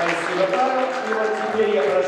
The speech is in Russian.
Спасибо, Павел. И вот теперь я прошу...